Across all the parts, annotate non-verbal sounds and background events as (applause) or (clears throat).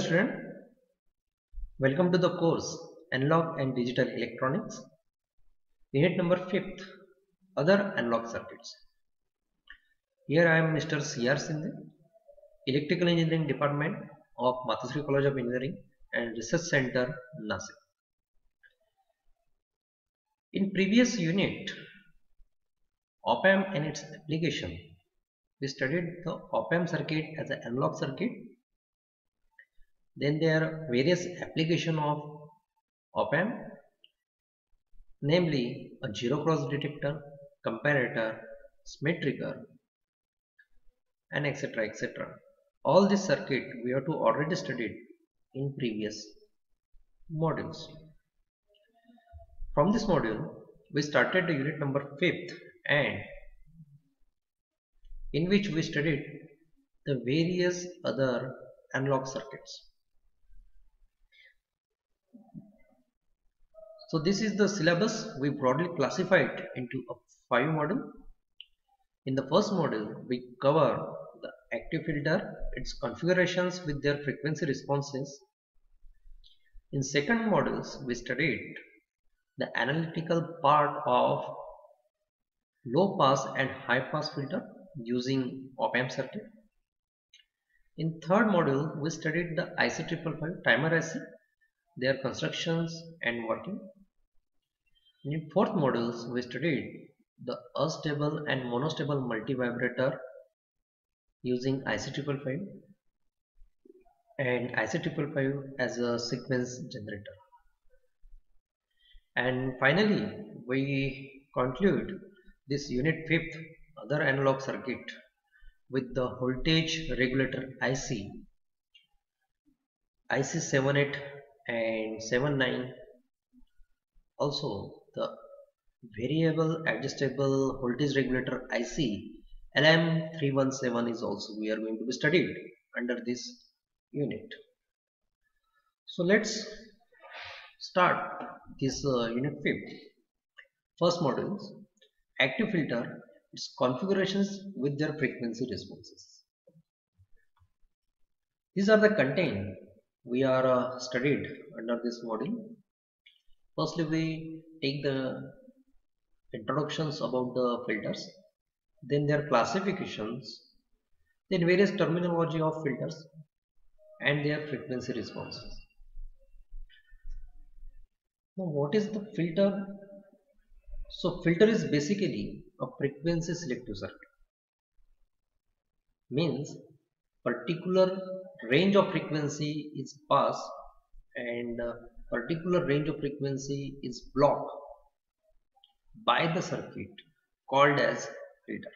Student, welcome to the course Analog and Digital Electronics. Unit number 5th, Other Analog Circuits. Here I am Mr. C.R. Sindhe, Electrical Engineering Department of Matoshri College of Engineering and Research Center, Nasik. In previous unit, op-amp and its application, we studied the op-amp circuit as an analog circuit then there are various application of op-amp namely a zero cross detector comparator Schmitt trigger and etc etc all this circuit we have to already studied in previous modules. From this module we started the unit number 5th and in which we studied the various other analog circuits So this is the syllabus we broadly classified into a five module. In the first module, we cover the active filter, its configurations with their frequency responses. In second modules, we studied the analytical part of low pass and high pass filter using op-amp circuit. In third module, we studied the IC555 timer IC, their constructions and working. In fourth modules, we studied the astable and monostable multivibrator using IC555 and IC555 as a sequence generator. And finally, we conclude this unit 5th other analog circuit with the voltage regulator IC, IC78 and 79 also the variable adjustable voltage regulator IC LM317 is also we are going to be studied under this unit. So let's start this uh, unit 5th. First module active filter its configurations with their frequency responses. These are the content we are uh, studied under this module firstly we take the introductions about the filters then their classifications then various terminology of filters and their frequency responses. Now what is the filter? So filter is basically a frequency selective circuit. Means particular range of frequency is passed and uh, particular range of frequency is blocked by the circuit called as filter.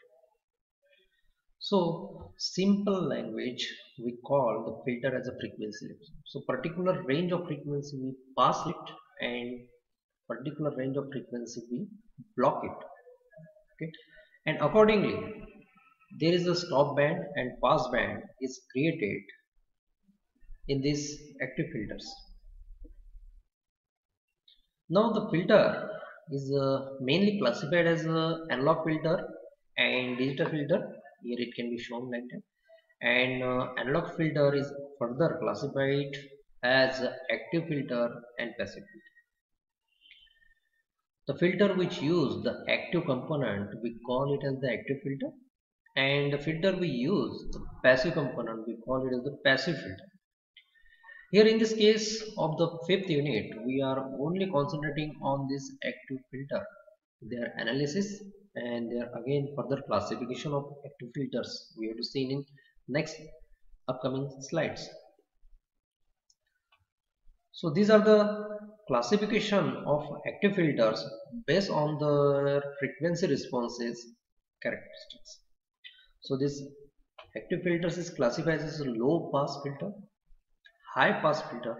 So simple language we call the filter as a frequency lift. So particular range of frequency we pass it and particular range of frequency we block it. Okay. And accordingly there is a stop band and pass band is created in these active filters. Now the filter is uh, mainly classified as uh, analog filter and digital filter. Here it can be shown like that. And uh, analog filter is further classified as active filter and passive filter. The filter which use the active component we call it as the active filter and the filter we use the passive component we call it as the passive filter. Here in this case of the fifth unit, we are only concentrating on this active filter, their analysis and their again further classification of active filters we have to see in next upcoming slides. So these are the classification of active filters based on the frequency responses characteristics. So this active filters is classified as a low pass filter high pass filter,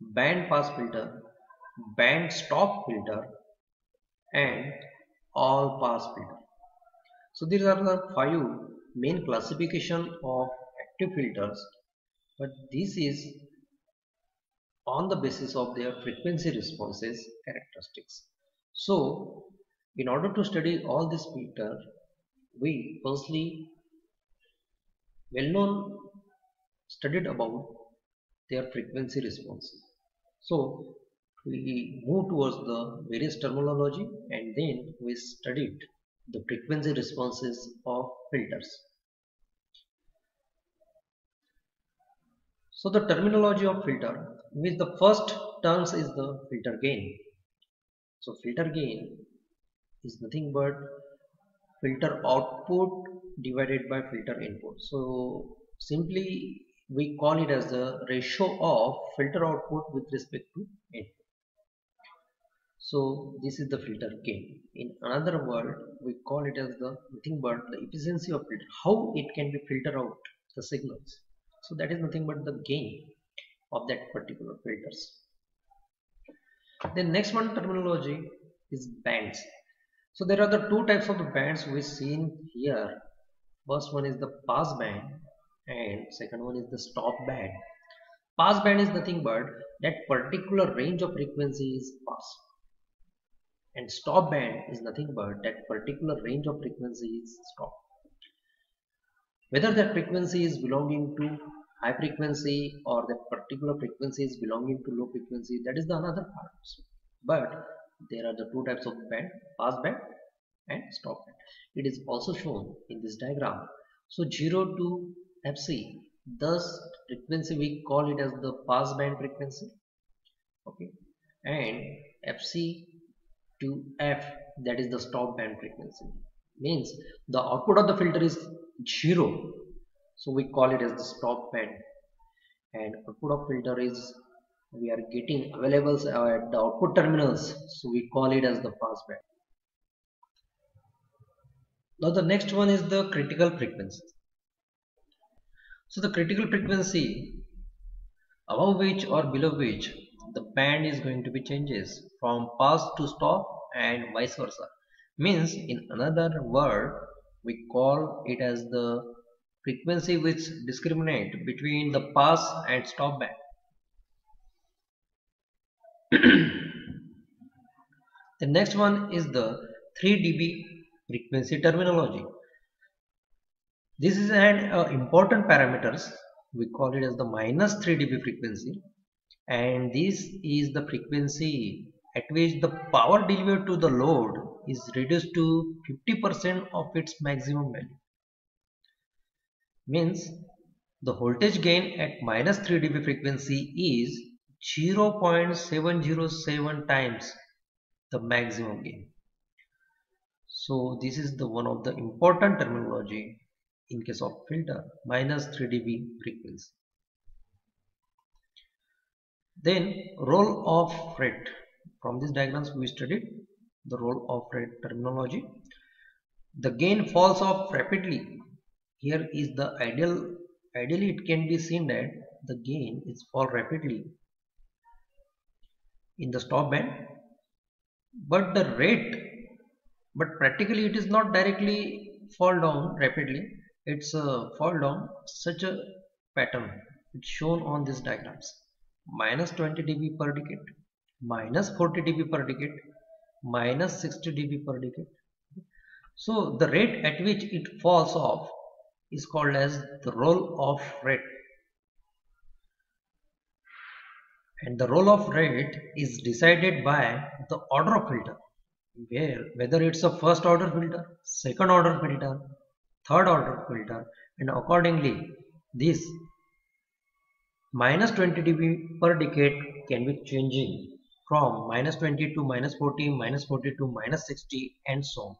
band pass filter, band stop filter and all pass filter. So these are the five main classification of active filters but this is on the basis of their frequency responses characteristics. So in order to study all this filter we firstly well known studied about their frequency response. So we move towards the various terminology and then we studied the frequency responses of filters. So the terminology of filter means the first terms is the filter gain. So filter gain is nothing but filter output divided by filter input. So simply we call it as the ratio of filter output with respect to input. So this is the filter gain. In another word, we call it as the nothing but the efficiency of filter. How it can be filter out the signals. So that is nothing but the gain of that particular filters. The next one terminology is bands. So there are the two types of the bands we seen here. First one is the pass band and second one is the stop band. Pass band is nothing but that particular range of frequency is pass and stop band is nothing but that particular range of frequency is stop. Whether that frequency is belonging to high frequency or that particular frequency is belonging to low frequency that is the another part. But there are the two types of band pass band and stop band. It is also shown in this diagram. So 0 to FC thus frequency we call it as the pass band frequency. Okay. And FC to F that is the stop band frequency. Means the output of the filter is 0 so we call it as the stop band. And output of filter is we are getting available uh, at the output terminals. So we call it as the pass band. Now the next one is the critical frequency so the critical frequency above which or below which the band is going to be changes from pass to stop and vice versa. Means in another word we call it as the frequency which discriminate between the pass and stop band. (clears throat) The next one is the 3 dB frequency terminology this is an uh, important parameters we call it as the minus 3 dB frequency and this is the frequency at which the power delivered to the load is reduced to 50% of its maximum value. Means the voltage gain at minus 3 dB frequency is 0.707 times the maximum gain. So this is the one of the important terminology in case of filter minus 3 dB frequency. Then roll off rate from these diagrams we studied the roll off rate terminology. The gain falls off rapidly. Here is the ideal. Ideally, it can be seen that the gain is fall rapidly in the stop band, but the rate, but practically it is not directly fall down rapidly. It's a fall down such a pattern. It's shown on these diagrams. Minus 20 dB per decade minus 40 dB per decade minus 60 dB per decade so the rate at which it falls off is called as the roll off rate and the roll off rate is decided by the order of filter where whether it's a first order filter second order filter third order filter and accordingly this minus 20 dB per decade can be changing from minus 20 to minus 40, minus 40 to minus 60 and so on.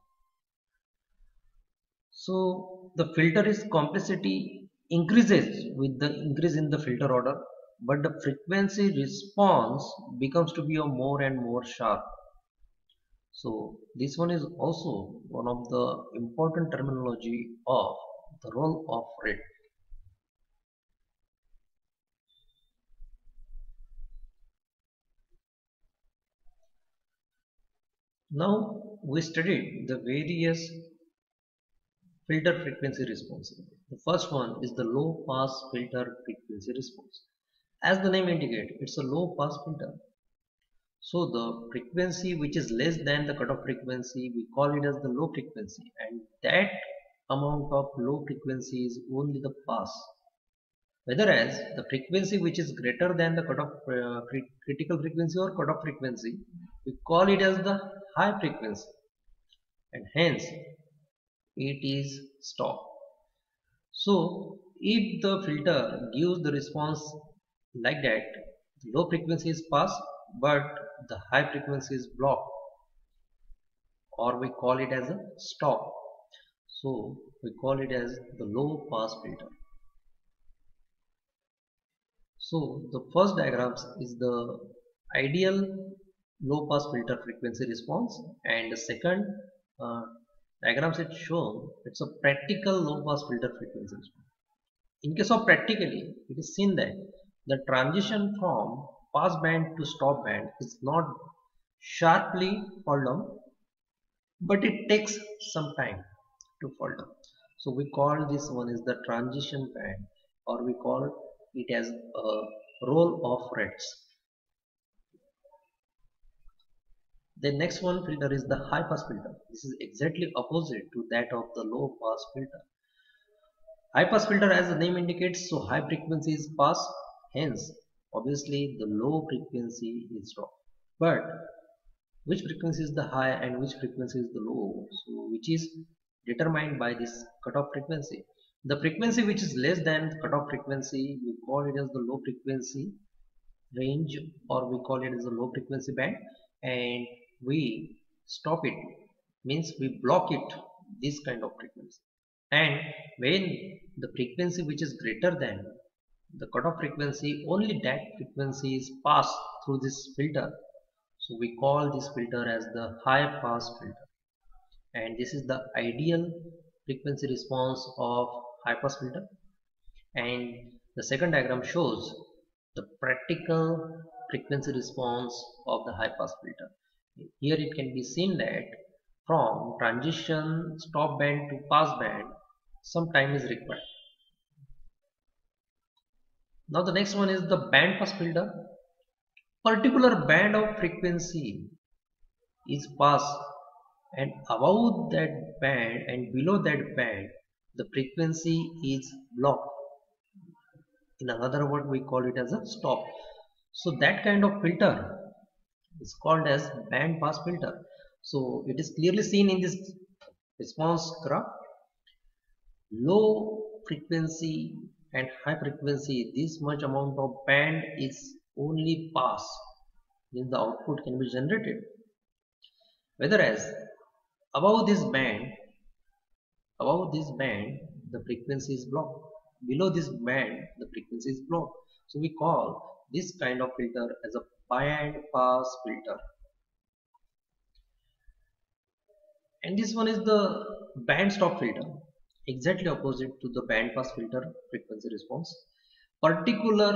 So the filter is complexity increases with the increase in the filter order but the frequency response becomes to be a more and more sharp. So this one is also one of the important terminology of the roll off rate. Now we studied the various filter frequency response. The first one is the low pass filter frequency response. As the name indicates, it's a low pass filter. So the frequency which is less than the cutoff frequency, we call it as the low frequency. And that amount of low frequency is only the pass. whereas the frequency which is greater than the cutoff uh, critical frequency or cutoff frequency we call it as the high frequency. And hence it is stop. So if the filter gives the response like that low frequency is pass but the high frequency is blocked or we call it as a stop. So we call it as the low pass filter. So the first diagrams is the ideal low pass filter frequency response and the second uh, diagrams it shown it's a practical low pass filter frequency response. In case of practically it is seen that the transition from pass band to stop band is not sharply fall down but it takes some time to fall down so we call this one is the transition band or we call it as a roll of reds. The next one filter is the high pass filter. This is exactly opposite to that of the low pass filter. High pass filter as the name indicates so high frequency is pass hence obviously the low frequency is drop but which frequency is the high and which frequency is the low? So which is determined by this cutoff frequency. The frequency which is less than cutoff frequency we call it as the low frequency range or we call it as a low frequency band and we stop it. Means we block it this kind of frequency. And when the frequency which is greater than the cutoff frequency only that frequency is passed through this filter. So we call this filter as the high pass filter. And this is the ideal frequency response of high pass filter. And the second diagram shows the practical frequency response of the high pass filter. Here it can be seen that from transition stop band to pass band some time is required now the next one is the band pass filter. Particular band of frequency is passed and above that band and below that band the frequency is blocked in another word we call it as a stop. So that kind of filter is called as band pass filter. So it is clearly seen in this response graph. Low frequency and high frequency this much amount of band is only pass. Then the output can be generated. Whereas above this band above this band the frequency is blocked. Below this band the frequency is blocked. So we call this kind of filter as a band pass filter. And this one is the band stop filter exactly opposite to the band pass filter frequency response. Particular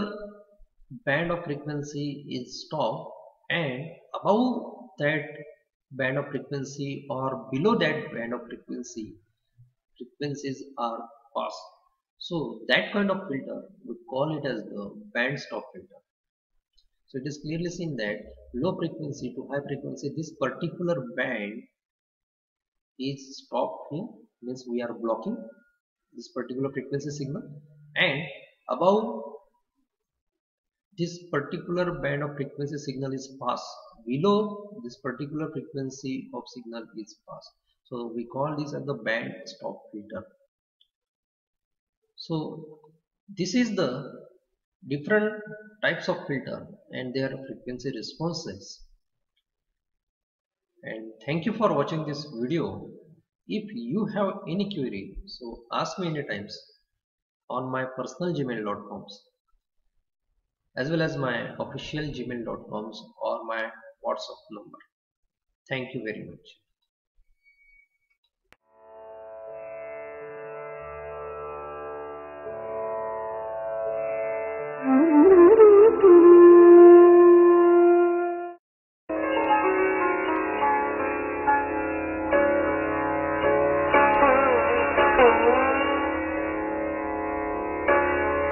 band of frequency is stop and above that band of frequency or below that band of frequency frequencies are passed. So that kind of filter we call it as the band stop filter. So it is clearly seen that low frequency to high frequency this particular band is stopped here means we are blocking this particular frequency signal. And above this particular band of frequency signal is passed below this particular frequency of signal is passed so we call this as the band stop filter. So this is the different types of filter and their frequency responses. And thank you for watching this video if you have any query so ask me anytimes on my personal gmail.coms as well as my official gmail.coms or my whatsapp number. Thank you very much. Thank